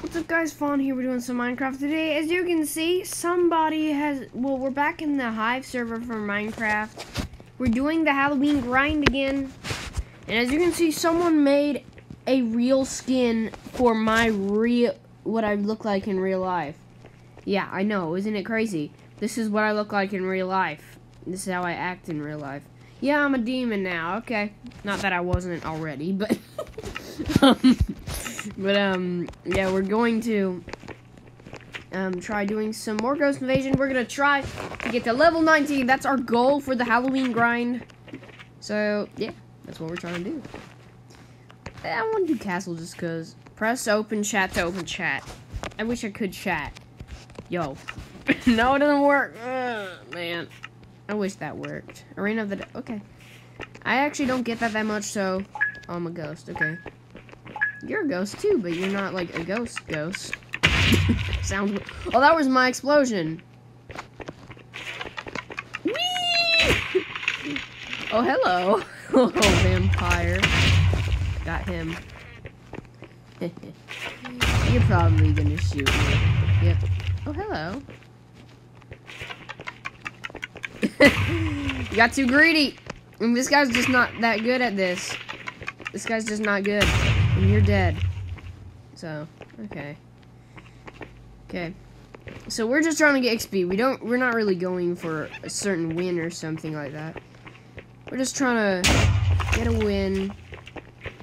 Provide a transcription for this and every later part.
What's up guys, Fawn here, we're doing some Minecraft today. As you can see, somebody has, well we're back in the Hive server for Minecraft. We're doing the Halloween grind again. And as you can see, someone made a real skin for my real, what I look like in real life. Yeah, I know, isn't it crazy? This is what I look like in real life. This is how I act in real life. Yeah, I'm a demon now, okay. Not that I wasn't already, but... um, but um, yeah, we're going to um try doing some more Ghost Invasion. We're gonna try to get to level 19. That's our goal for the Halloween grind. So yeah, that's what we're trying to do. I want to do castle just cause. Press open chat to open chat. I wish I could chat. Yo. no, it doesn't work. Ugh, man. I wish that worked. Arena of the... Okay. I actually don't get that that much, so... Oh, I'm a ghost. Okay. You're a ghost too, but you're not like a ghost ghost. Sounds. Oh, that was my explosion. Whee! Oh, hello. Oh, vampire. Got him. you're probably gonna shoot me. Yep. Oh, hello. you got too greedy. And this guy's just not that good at this. This guy's just not good. And you're dead. So, okay. Okay. So we're just trying to get XP. We don't we're not really going for a certain win or something like that. We're just trying to get a win.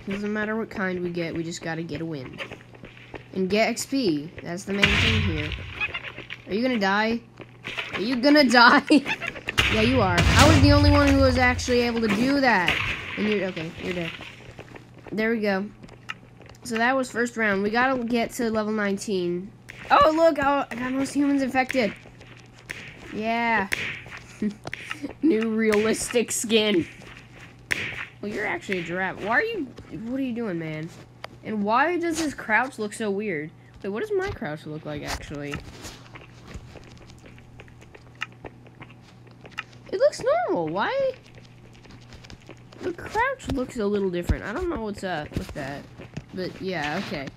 Doesn't matter what kind we get, we just gotta get a win. And get XP. That's the main thing here. Are you gonna die? Are you gonna die? yeah, you are. I was the only one who was actually able to do that. And you're okay, you're dead. There we go. So that was first round. We gotta get to level 19. Oh, look, oh, I got most humans infected. Yeah. New realistic skin. Well, you're actually a giraffe. Why are you, what are you doing, man? And why does his crouch look so weird? Wait, what does my crouch look like, actually? It looks normal. Why? The crouch looks a little different. I don't know what's up with that. But yeah, okay.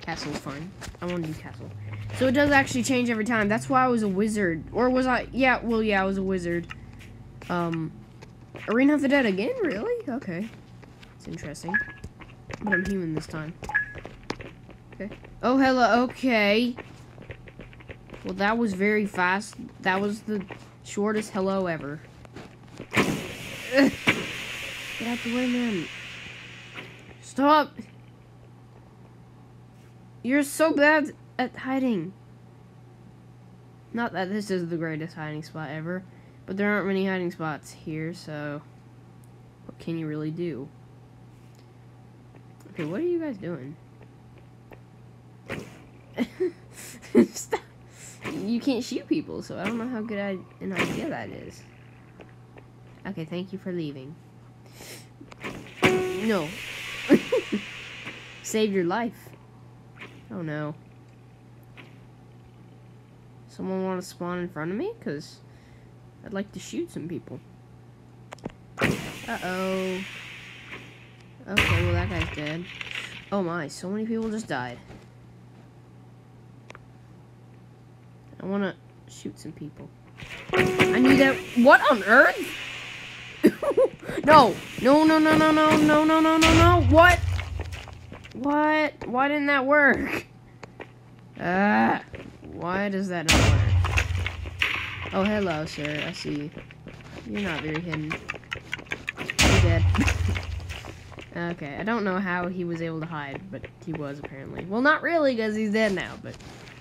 Castle's fine. I want to do castle. So it does actually change every time. That's why I was a wizard. Or was I? Yeah, well, yeah, I was a wizard. Um, Arena of the Dead again? Really? Okay. It's interesting. But I'm human this time. Okay. Oh, hello. Okay. Well, that was very fast. That was the shortest hello ever. Get out the way, man. Stop! You're so bad at hiding. Not that this is the greatest hiding spot ever, but there aren't many hiding spots here, so what can you really do? Okay, what are you guys doing? Stop. You can't shoot people, so I don't know how good I, an idea that is. Okay, thank you for leaving. No. Saved your life. Oh no. Someone want to spawn in front of me? Because I'd like to shoot some people. Uh-oh. Okay, well that guy's dead. Oh my, so many people just died. I want to shoot some people. I knew that. What on earth? no, no, no, no, no, no, no, no, no, no, no. What? What? Why didn't that work? Ah, uh, why does that not work? Oh, hello, sir. I see you. You're not very hidden. You're dead. okay, I don't know how he was able to hide, but he was apparently. Well, not really, because he's dead now, but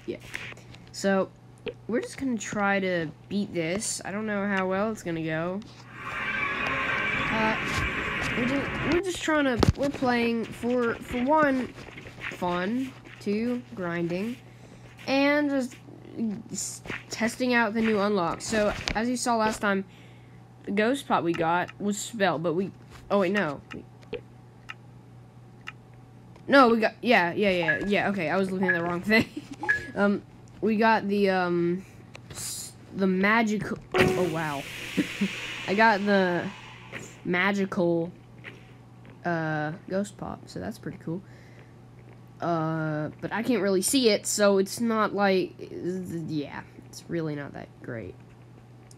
yeah. So, we're just gonna try to beat this. I don't know how well it's gonna go. Uh, we're just, we're just trying to, we're playing for, for one, fun, two, grinding, and just, just testing out the new unlocks. So, as you saw last time, the ghost pot we got was spell, but we, oh wait, no. No, we got, yeah, yeah, yeah, yeah, okay, I was looking at the wrong thing. um, we got the, um, the magical, oh wow. I got the magical uh, ghost pop, so that's pretty cool. Uh, but I can't really see it, so it's not like, yeah, it's really not that great.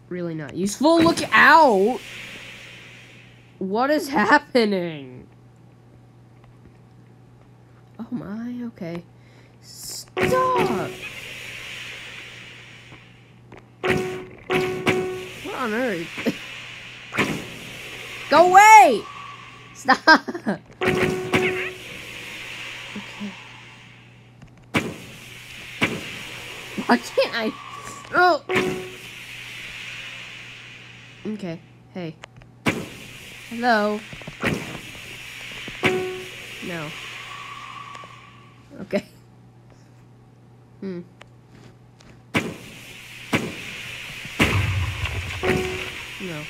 Really not useful. Look out! What is happening? Oh my, okay. Stop! What on earth? Go away! Stop! Okay. Why can't I? Oh! Okay. Hey. Hello? No. Okay. Hmm. No.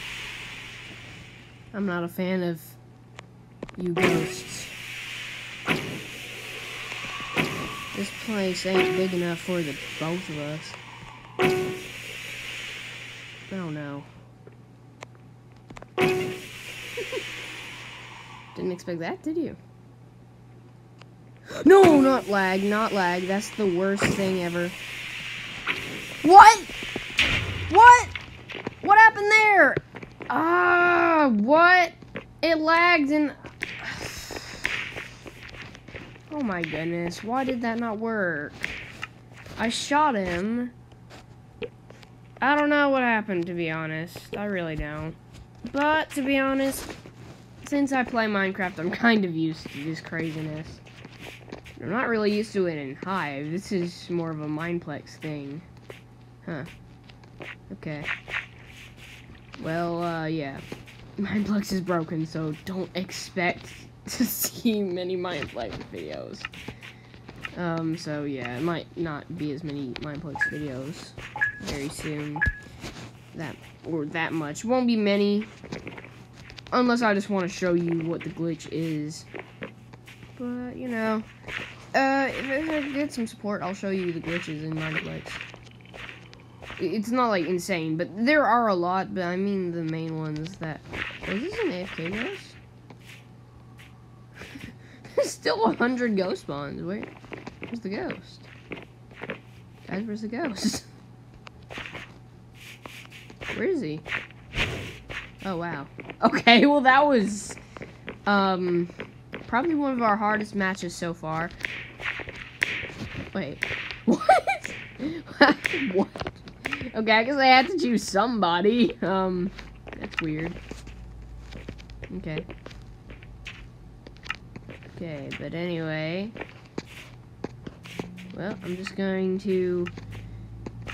I'm not a fan of you ghosts. This place ain't big enough for the both of us. Oh no. Didn't expect that, did you? No, not lag, not lag. That's the worst thing ever. What? What? What happened there? Ah, what? It lagged and... Oh my goodness, why did that not work? I shot him. I don't know what happened, to be honest. I really don't. But, to be honest, since I play Minecraft, I'm kind of used to this craziness. I'm not really used to it in Hive. This is more of a Mineplex thing. Huh. Okay. Well, uh, yeah. Mineplex is broken, so don't expect to see many Mineplex videos. Um, so yeah, it might not be as many Mineplex videos very soon. That, or that much. Won't be many. Unless I just want to show you what the glitch is. But, you know, uh, if I get some support, I'll show you the glitches in Mineplex. It's not, like, insane, but there are a lot, but I mean the main ones that... Is this an AFK ghost? There's still hundred ghost spawns. Where? Where's the ghost? Guys, where's the ghost? Where is he? Oh, wow. Okay, well, that was, um, probably one of our hardest matches so far. Wait. What? what? Okay, I guess I had to choose somebody. Um, that's weird. Okay. Okay, but anyway. Well, I'm just going to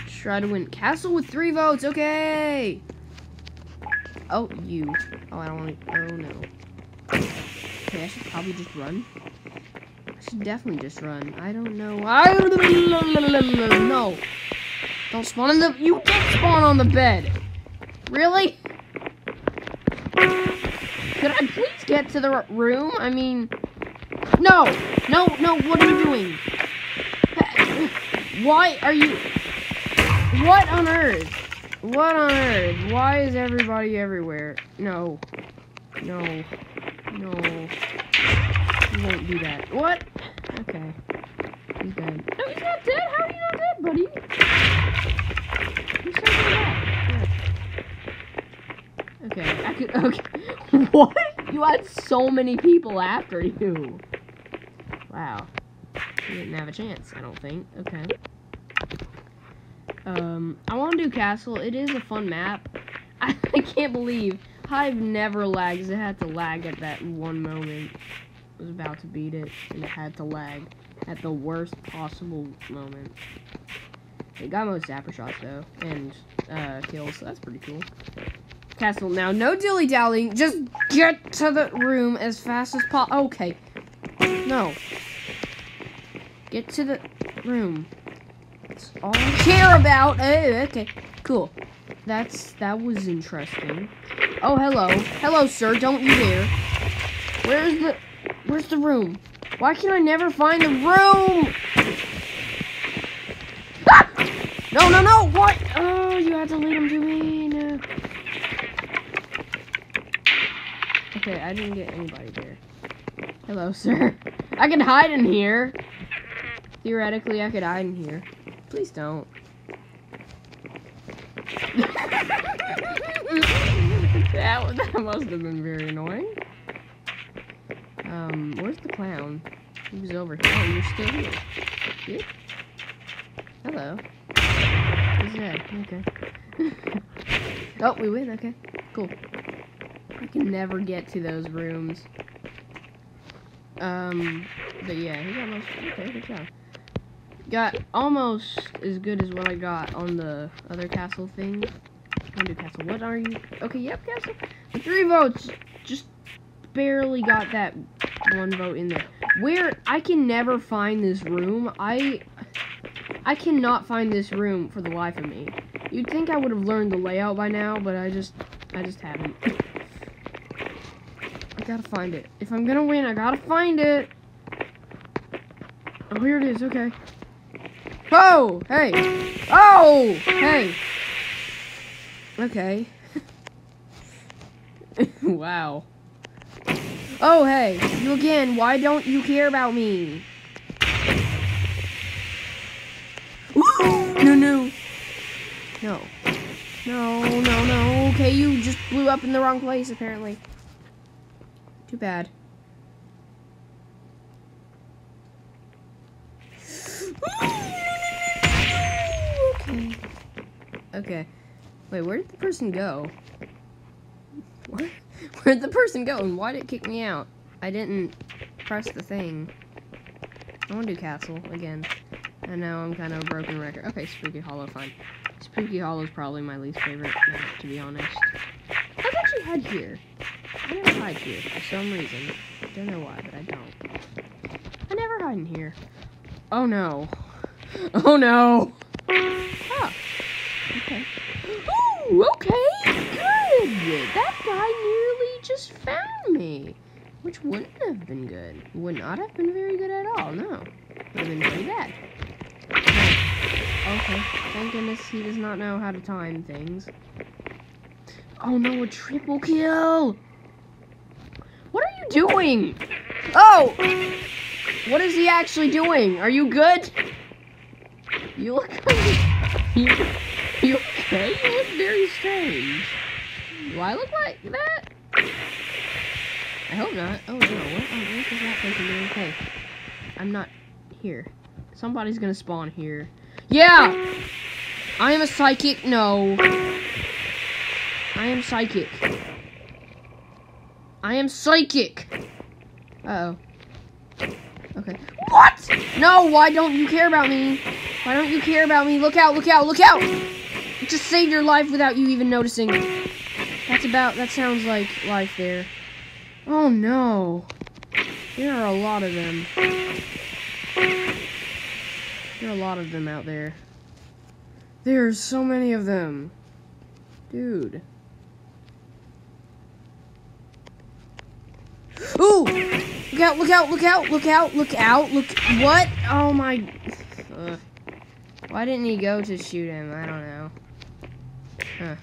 try to win. Castle with three votes, okay! Oh, you. Oh, I don't want to. Oh, no. Okay, I should probably just run. I should definitely just run. I don't know. I no. Don't spawn in the. You did spawn on the bed. Really? Could I please get to the room? I mean, no, no, no. What are you doing? Why are you? What on earth? What on earth? Why is everybody everywhere? No. No. No. You won't do that. What? Okay. He's dead. No, he's not dead. How are you not dead, buddy? He's so dead. Okay, I could. Okay. what? You had so many people after you. Wow. You didn't have a chance, I don't think. Okay. Um, I want to do Castle. It is a fun map. I, I can't believe Hive never lags. It had to lag at that one moment. I was about to beat it, and it had to lag at the worst possible moment. It got most zapper shots, though, and uh, kills, so that's pretty cool. Castle, now, no dilly-dallying. Just get to the room as fast as possible. Okay. No. Get to the room. That's all I care about. Oh, okay, cool. That's that was interesting. Oh, hello, hello, sir. Don't you dare. Where's the Where's the room? Why can I never find the room? Ah! No, no, no! What? Oh, you had to lead him to me. No. Okay, I didn't get anybody there. Hello, sir. I can hide in here. Theoretically, I could hide in here. Please don't. that, that must have been very annoying. Um, where's the clown? He was over here. Oh, you're still here. Hello. He's dead. Okay. oh, we win. Okay. Cool. I can never get to those rooms. Um, but yeah, he got most. Okay, good job. Got almost as good as what I got on the other castle thing. Undo castle. What are you? Okay, yep, castle. Three votes. Just barely got that one vote in there. Where I can never find this room. I I cannot find this room for the life of me. You'd think I would have learned the layout by now, but I just I just haven't. I gotta find it. If I'm gonna win, I gotta find it. Oh, here it is. Okay. Oh, hey. Oh, hey. Okay. wow. Oh, hey. You again. Why don't you care about me? No, no. No. No, no, no. Okay, you just blew up in the wrong place, apparently. Too bad. okay. Okay. Wait, where did the person go? What? Where'd the person go and why did it kick me out? I didn't press the thing. I want to do castle again. And now I'm kind of a broken record. Okay, Spooky Hollow, fine. Spooky Hollow is probably my least favorite map, to be honest. I've actually had here. I never hide here for some reason. Don't know why, but I don't. I never hide in here. Oh no. Oh no. Ah. Okay. Ooh, okay. Good. That guy nearly just found me. Which wouldn't have been good. Would not have been very good at all, no. Would have been pretty bad. Okay. Thank goodness he does not know how to time things. Oh no, a triple kill! You doing? Oh! What is he actually doing? Are you good? You look you, you okay? You look very strange. Do I look like that? I hope not. Oh no, what on earth is that? Okay. I'm not here. Somebody's gonna spawn here. Yeah! I am a psychic. No. I am psychic. I am psychic. Uh oh. Okay. What? No, why don't you care about me? Why don't you care about me? Look out, look out, look out! Just saved your life without you even noticing. That's about, that sounds like life there. Oh no. There are a lot of them. There are a lot of them out there. There's so many of them. Dude. Ooh! Look out, look out, look out, look out, look out, look. What? Oh my. Why didn't he go to shoot him? I don't know. Huh.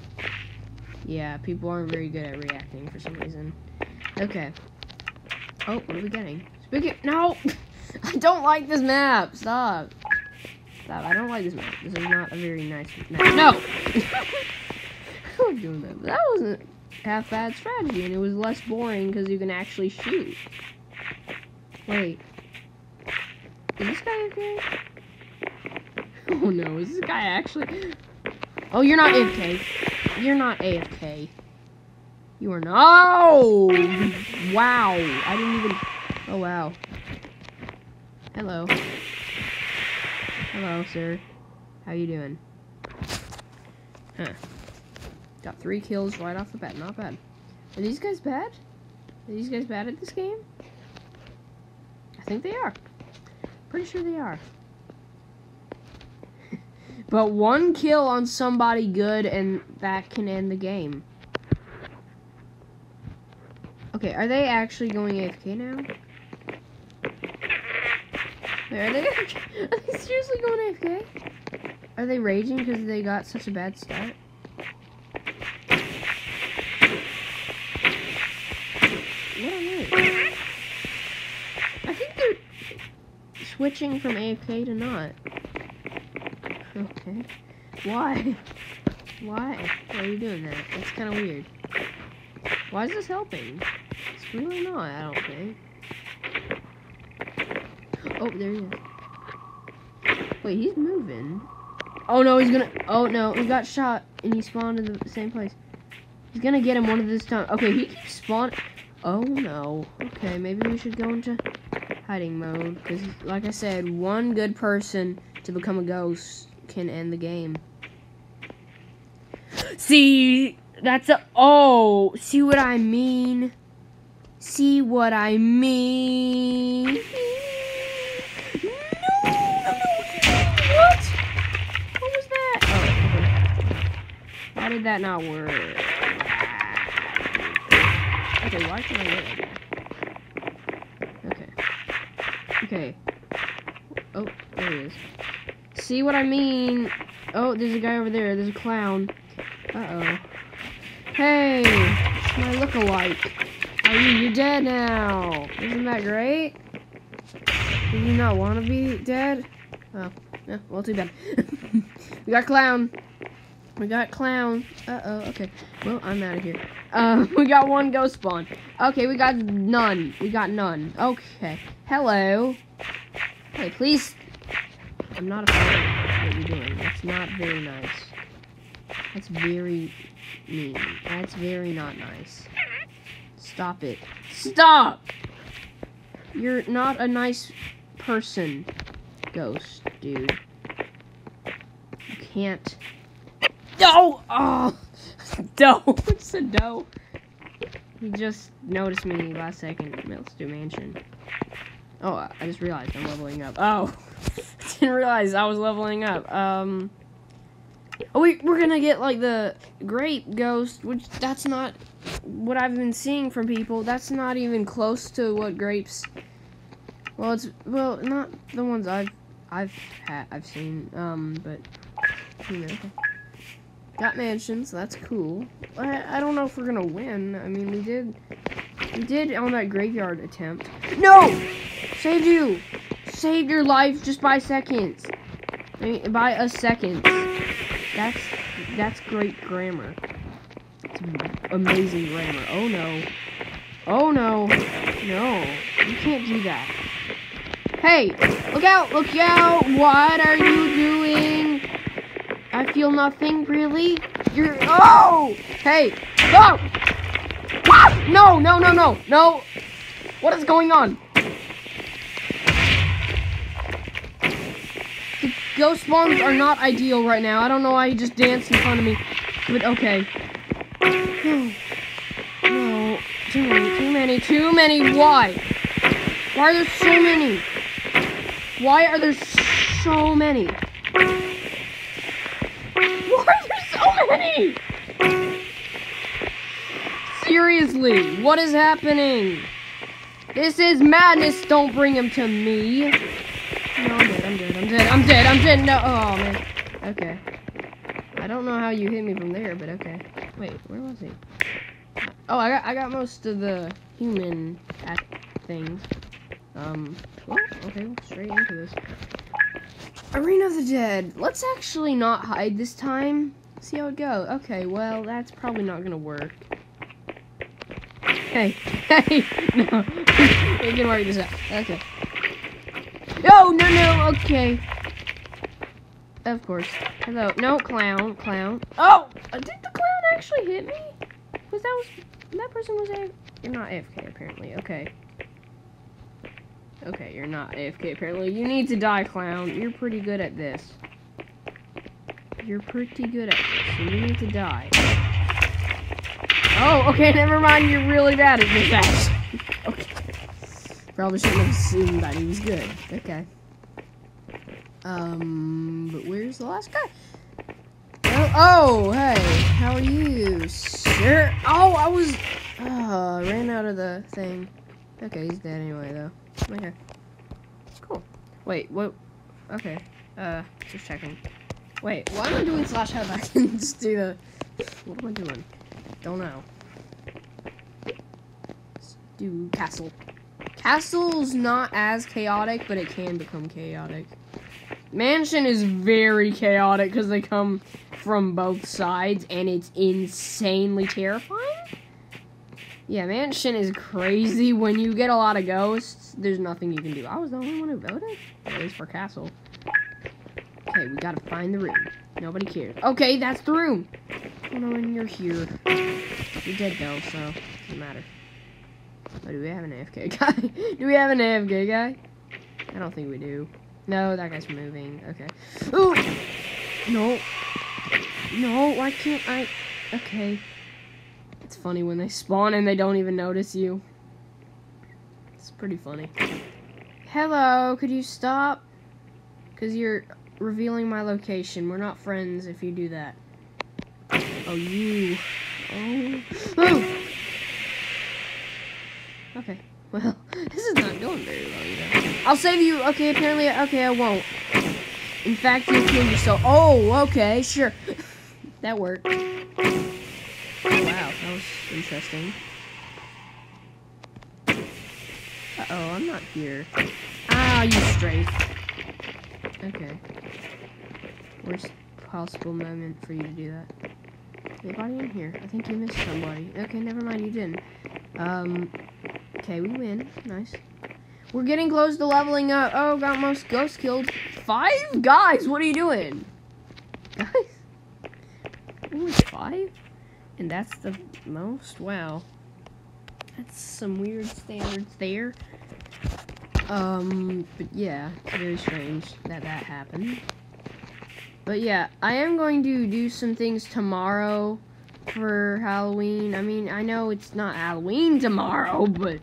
Yeah, people aren't very good at reacting for some reason. Okay. Oh, what are we getting? No! I don't like this map. Stop. Stop. I don't like this map. This is not a very nice map. No! I'm doing that. That wasn't half bad strategy, and it was less boring because you can actually shoot. Wait. Is this guy okay? Oh no, is this guy actually... Oh, you're not AFK. You're not AFK. You are not... Oh! Wow. I didn't even... Oh, wow. Hello. Hello, sir. How you doing? Huh. Got three kills right off the bat. Not bad. Are these guys bad? Are these guys bad at this game? I think they are. Pretty sure they are. but one kill on somebody good and that can end the game. Okay, are they actually going AFK now? Wait, are they, are they seriously going AFK? Are they raging because they got such a bad start? Switching from AFK to not. Okay. Why? Why? Why are you doing that? That's kind of weird. Why is this helping? It's really not, I don't think. Oh, there he is. Wait, he's moving. Oh no, he's gonna. Oh no, he got shot and he spawned in the same place. He's gonna get him one of this time. Okay, he keeps spawning. Oh no. Okay, maybe we should go into hiding mode because, like I said, one good person to become a ghost can end the game. See, that's a. Oh, see what I mean? See what I mean? How oh, did that not work? Okay, why can I get Okay. Okay. Oh, there he is. See what I mean? Oh, there's a guy over there. There's a clown. Uh-oh. Hey! My look-alike. Are you? You're dead now. Isn't that great? Do you not want to be dead? Oh, yeah, well, too bad. we got clown. We got clown. Uh-oh, okay. Well, I'm out of here. Uh, we got one ghost spawn. Okay, we got none. We got none. Okay. Hello. Hey, please. I'm not a of what you're doing. That's not very nice. That's very mean. That's very not nice. Stop it. Stop! You're not a nice person, ghost, dude. You can't no! Oh! Doe! What's a doe? He just noticed me last second. Let's do mansion. Oh, I just realized I'm leveling up. Oh! didn't realize I was leveling up. Um... Oh, we, we're gonna get, like, the grape ghost, which that's not what I've been seeing from people. That's not even close to what grapes... Well, it's, well, not the ones I've, I've had, I've seen, um, but, you know. Got mansions, that's cool. I, I don't know if we're gonna win. I mean, we did, we did on that graveyard attempt. No! Saved you! Saved your life just by seconds. I mean, by a second. That's, that's great grammar. It's amazing grammar. Oh no. Oh no. No. You can't do that. Hey! Look out! Look out! What are you doing? I feel nothing, really? You're- Oh! Hey! Go! Ah! No, no, no, no, no! What is going on? The ghost spawns are not ideal right now. I don't know why he just danced in front of me. But okay. No. Too many, too many, too many. Why? Why are there so many? Why are there so many? many! Seriously, what is happening? This is madness. Don't bring him to me. No, I'm dead. I'm dead. I'm dead. I'm dead. I'm dead. No. Oh, man. Okay. I don't know how you hit me from there, but okay. Wait, where was he? Oh, I got I got most of the human things. Um. Well, okay, straight into this. Arena of the Dead. Let's actually not hide this time. See how it goes. Okay, well, that's probably not gonna work. Hey, hey, no, we can work this out. Okay. No, no, no. Okay. Of course. Hello. No, clown, clown. Oh, uh, did the clown actually hit me? Was that was that person was a? You're not AFK apparently. Okay. Okay, you're not AFK apparently. You need to die, clown. You're pretty good at this. You're pretty good at this, so you need to die. Oh, okay, never mind. You're really bad at this, okay. Probably shouldn't have assumed that he was good. Okay. Um, but where's the last guy? Oh, oh, hey, how are you, sir? Oh, I was, uh, ran out of the thing. Okay, he's dead anyway, though. Okay. Cool. Wait, what? Okay. Uh, just checking. Wait, why am I doing slash head? Can just do the. What am I doing? Don't know. Let's do castle. Castle's not as chaotic, but it can become chaotic. Mansion is very chaotic because they come from both sides and it's insanely terrifying. Yeah, Mansion is crazy. When you get a lot of ghosts, there's nothing you can do. I was the only one who voted? At least for Castle. Okay, we gotta find the room. Nobody cares. Okay, that's the room. Oh no, and you're here. You're dead though, so doesn't matter. Oh, do we have an AFK guy? do we have an AFK guy? I don't think we do. No, that guy's moving. Okay. Ooh! No. No, why can't I? Okay. It's funny when they spawn and they don't even notice you. It's pretty funny. Hello, could you stop? Because you're revealing my location. We're not friends if you do that. Oh, you. Oh. oh. Okay. Well, this is not going very well. I'll save you. Okay, apparently, okay, I won't. In fact, you killed yourself. Oh, okay, sure. that worked. Wow, that was interesting. Uh-oh, I'm not here. Ah, you straight. Okay. Worst possible moment for you to do that. Anybody in here? I think you missed somebody. Okay, never mind, you didn't. Um, okay, we win. Nice. We're getting close to leveling up. Oh, got most ghosts killed. Five guys, what are you doing? Guys? Only five? And that's the most? Wow. That's some weird standards there. Um, but yeah, it's very strange that that happened. But yeah, I am going to do some things tomorrow for Halloween. I mean, I know it's not Halloween tomorrow, but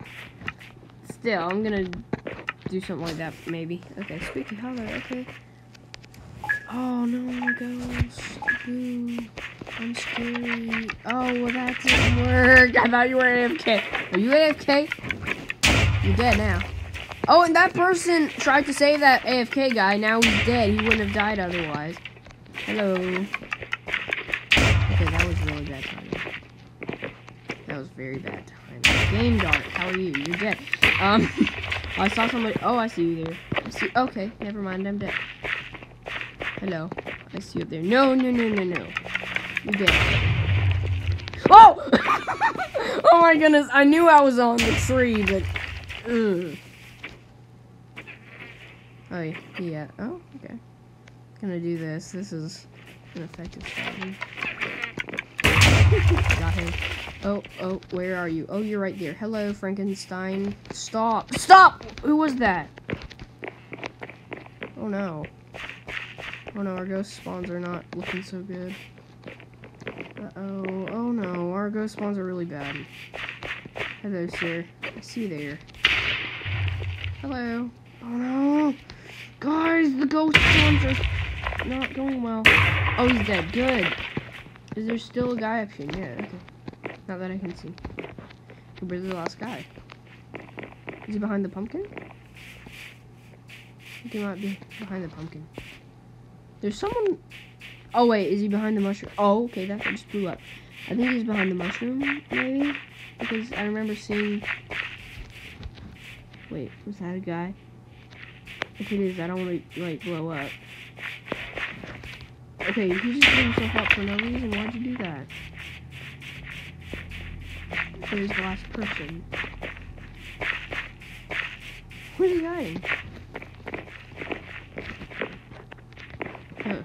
still, I'm gonna do something like that, maybe. Okay, spooky hollow, okay. Oh no, ghost. Boo. I'm scary. Oh, well, that didn't work. I thought you were AFK. Are you AFK? You're dead now. Oh, and that person tried to save that AFK guy. Now he's dead. He wouldn't have died otherwise. Hello. Okay, that was really bad timing. That was very bad timing. Game Dark, how are you? You're dead. Um, I saw somebody. Oh, I see you there. I see. Okay, never mind. I'm dead. Hello. I see you up there. No, no, no, no, no. You're dead. Oh! oh my goodness. I knew I was on the tree, but. Ugh. Oh, yeah. Oh, okay. Gonna do this. This is an effective strategy. Got him. Oh, oh, where are you? Oh, you're right there. Hello, Frankenstein. Stop. Stop! Who was that? Oh, no. Oh, no, our ghost spawns are not looking so good. Uh-oh. Oh, no, our ghost spawns are really bad. Hello, sir. I see there. Hello. Oh, no. Guys, the ghost spawns are not going well. Oh, he's dead. Good. Is there still a guy up here? Yeah, okay. Not that I can see. Where's the last guy? Is he behind the pumpkin? I think he might be behind the pumpkin. There's someone... Oh, wait. Is he behind the mushroom? Oh, okay. That just blew up. I think he's behind the mushroom, maybe? Because I remember seeing... Wait, was that a guy? If it is, I don't want to, like, blow up. Okay, you just blew himself up for no reason. Why'd you do that? Where's the last person? Where's he? Huh.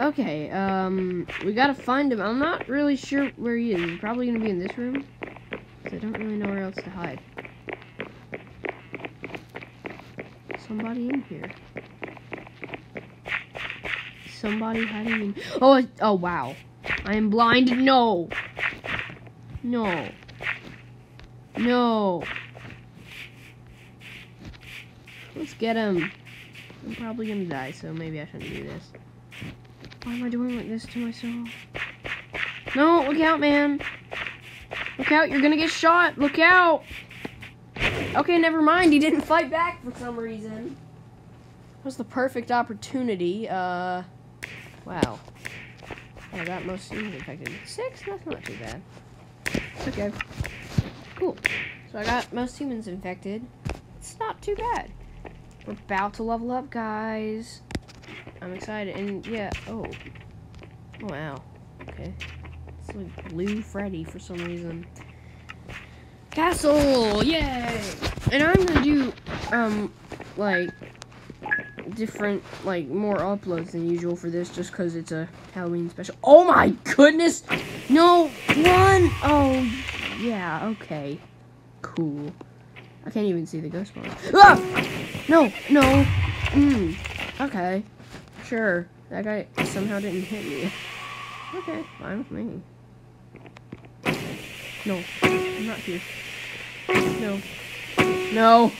Okay, um, we gotta find him. I'm not really sure where he is. He's probably gonna be in this room. Because I don't really know where else to hide. Somebody in here. Somebody hiding in... Oh, oh, wow. I am blind. No. No. No. Let's get him. I'm probably gonna die, so maybe I shouldn't do this. Why am I doing like this to myself? No, look out, man. Look out, you're gonna get shot. Look out. Okay, never mind. He didn't fight back for some reason. That was the perfect opportunity. Uh, wow. I got most humans infected. Six? That's not too bad. Okay. Cool. So I got most humans infected. It's not too bad. We're about to level up, guys. I'm excited. And yeah, oh. Oh, wow. Okay. It's like Blue Freddy for some reason. Castle! Yay! And I'm gonna do, um, like, different, like, more uploads than usual for this just because it's a Halloween special. Oh my goodness! No! One! Oh, yeah, okay. Cool. I can't even see the ghost monster. Ah! No, no. Mm. Okay. Sure. That guy somehow didn't hit me. Okay, fine with me. No, I'm not here. No. No.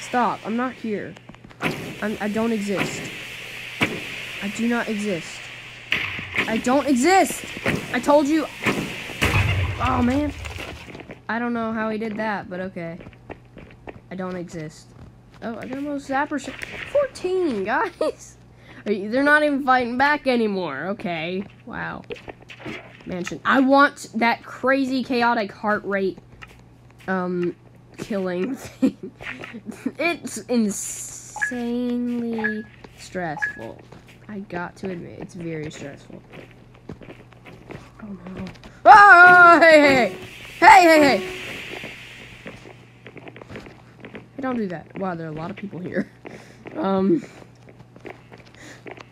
Stop. I'm not here. I'm, I don't exist. I do not exist. I don't exist! I told you! Oh, man. I don't know how he did that, but okay. I don't exist. Oh, I got most zapper 14, guys! You, they're not even fighting back anymore. Okay. Wow. Mansion. I want that crazy chaotic heart rate um killing thing. it's insanely stressful. I got to admit, it's very stressful. Oh no. Oh, hey, hey, hey, hey, hey. Hey, don't do that. Wow, there are a lot of people here. Um.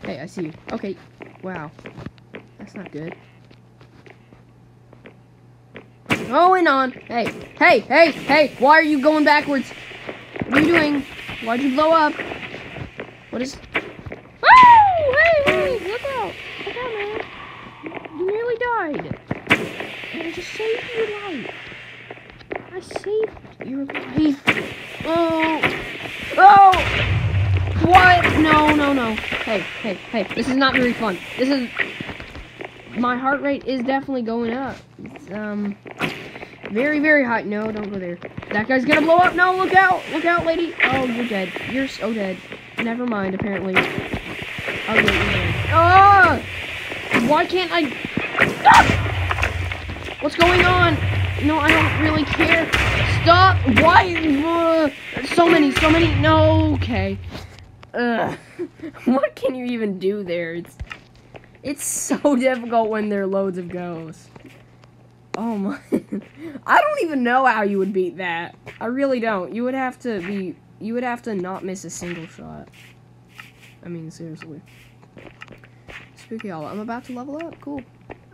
Hey, I see you. Okay. Wow. That's not good. Going on. Hey, hey, hey, hey. Why are you going backwards? What are you doing? Why'd you blow up? What is... Oh! Hey, hey, look out. Look out, man. You nearly died. I just saved your life. I saved your life. Oh. Oh! What? No, no, no. Hey, hey, hey. This is not very fun. This is... My heart rate is definitely going up. It's, um... Very, very hot. No, don't go there. That guy's gonna blow up. No, look out. Look out, lady. Oh, you're dead. You're so dead. Never mind, apparently. Oh, wait, you're dead. Ah! Why can't I... Ah! What's going on? No, I don't really care. Stop! Why? Uh, so many, so many. No, okay. Ugh. what can you even do there? It's it's so difficult when there are loads of ghosts. Oh my. I don't even know how you would beat that. I really don't. You would have to be you would have to not miss a single shot. I mean, seriously. Spooky Hollow. I'm about to level up. Cool.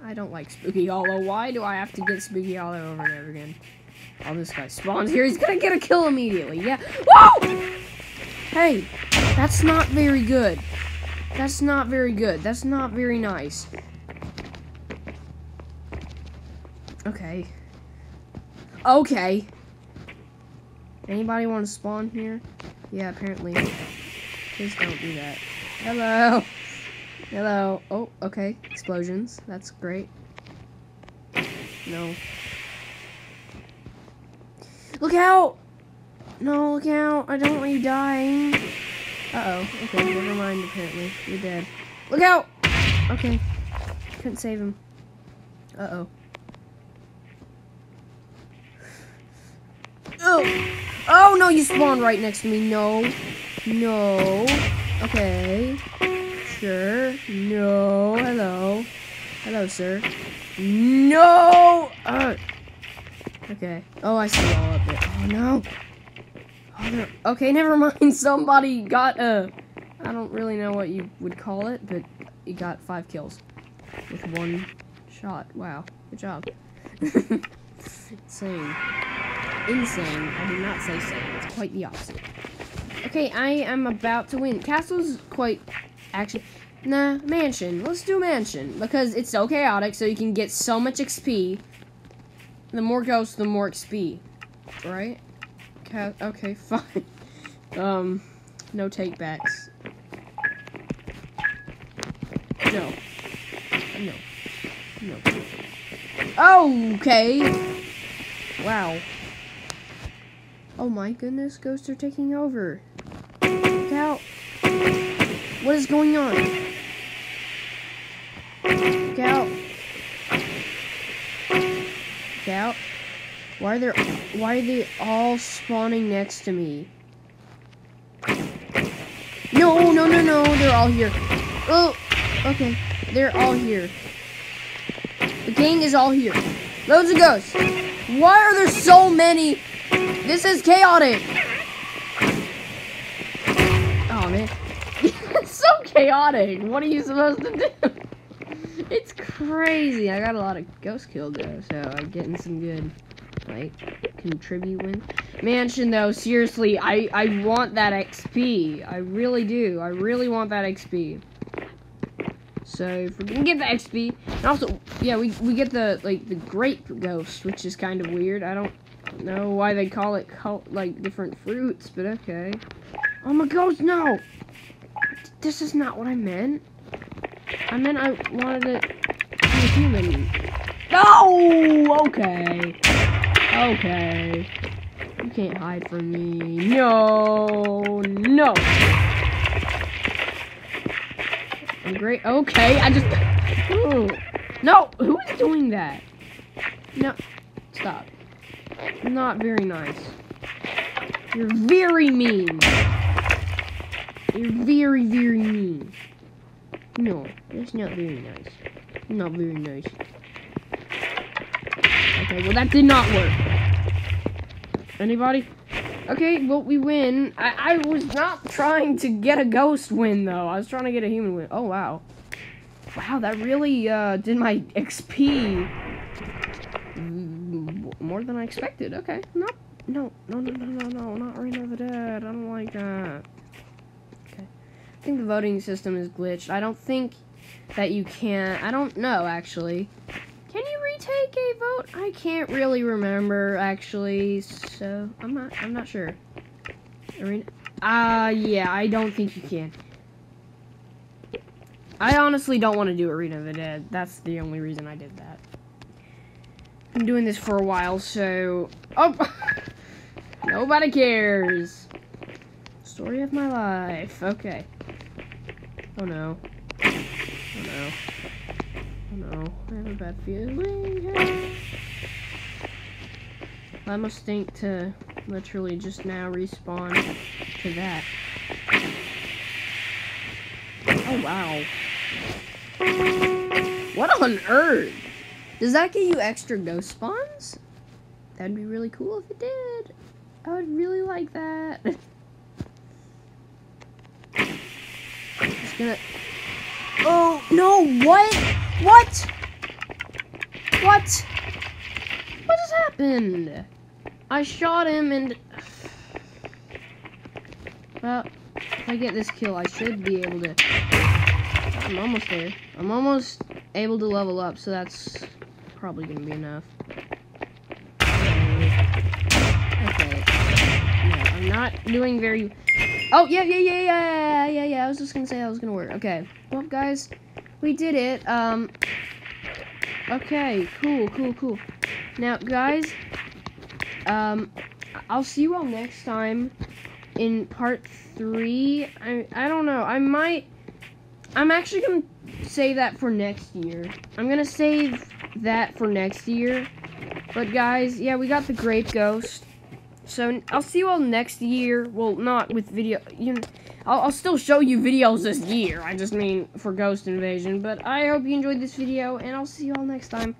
I don't like Spooky Hollow. Why do I have to get Spooky Hollow over and over again? Oh, this guy spawns here. He's gonna get a kill immediately. Yeah. Whoa! Hey, that's not very good. That's not very good. That's not very nice. Okay. Okay. Anybody want to spawn here? Yeah, apparently. Please don't do that. Hello. Hello. Oh, okay. Explosions. That's great. No. Look out! No, look out. I don't want you dying. Uh-oh. Okay, never mind, apparently. You're dead. Look out! Okay. Couldn't save him. Uh-oh. Oh! Oh, no, you spawned right next to me. No. No. Okay. Sure. No. Hello. Hello, sir. No! Uh, okay. Oh, I see all of it. Oh, no. Okay, never mind. Somebody got a... I don't really know what you would call it, but you got five kills with one shot. Wow, good job. Insane. Insane. I did not say sane. It's quite the opposite. Okay, I am about to win. Castle's quite... Actually... Nah, mansion. Let's do mansion. Because it's so chaotic, so you can get so much XP. The more ghosts, the more XP. Right? cat. Okay, fine. Um, no takebacks. No. No. No. Okay. Wow. Oh my goodness, ghosts are taking over. Look out. What is going on? Look out. Look out. Why are they why are they all spawning next to me? No, no, no, no, they're all here. Oh, okay. They're all here. The gang is all here. Loads of ghosts. Why are there so many? This is chaotic. Oh man. it's so chaotic. What are you supposed to do? It's crazy. I got a lot of ghost kills though, so I'm getting some good like contribute win. Mansion though, seriously, I I want that XP. I really do. I really want that XP. So if we can get the XP, and also yeah, we we get the like the grape ghost, which is kind of weird. I don't know why they call it like different fruits, but okay. Oh my ghost, no! This is not what I meant. I meant I wanted it to be human. No! Okay. Okay. You can't hide from me. No! No! I'm great. Okay, I just. Ooh. No! Who is doing that? No. Stop. Not very nice. You're very mean. You're very, very mean. No, that's not very nice. Not very nice. Okay, well that did not work. Anybody? Okay, well we win. I, I was not trying to get a ghost win though. I was trying to get a human win. Oh wow. Wow, that really uh, did my XP more than I expected. Okay. No. No. No, no, no, no, no. Not Reign of the Dead. I don't like that. Okay. I think the voting system is glitched. I don't think that you can... I don't know, actually. Can you retake a vote? I can't really remember, actually. So, I'm not... I'm not sure. Arena... Uh, yeah. I don't think you can. I honestly don't want to do Arena of the Dead. That's the only reason I did that. I'm doing this for a while, so... Oh! Nobody cares. Story of my life. Okay. Oh no. Oh no. Oh no. I have a bad feeling. I must think to literally just now respawn to that. Oh wow. What on earth? Does that get you extra ghost spawns? That'd be really cool if it did. I would really like that. Just gonna... Oh, no, what? What? What? What just happened? I shot him and... Well, if I get this kill, I should be able to... I'm almost there. I'm almost able to level up, so that's probably gonna be enough. Okay. No, I'm not doing very... Oh, yeah, yeah, yeah, yeah, yeah, yeah, I was just gonna say that was gonna work. Okay. Well, guys, we did it. Um, okay, cool, cool, cool. Now, guys, um, I'll see you all next time in part three. I, I don't know. I might... I'm actually going to save that for next year. I'm to save that for next year. But guys, yeah, we got the Grape Ghost. So I'll see you all next year. Well, not with video. You I'll, I'll still show you videos this year. I just mean for Ghost Invasion. But I hope you enjoyed this video, and I'll see you all next time.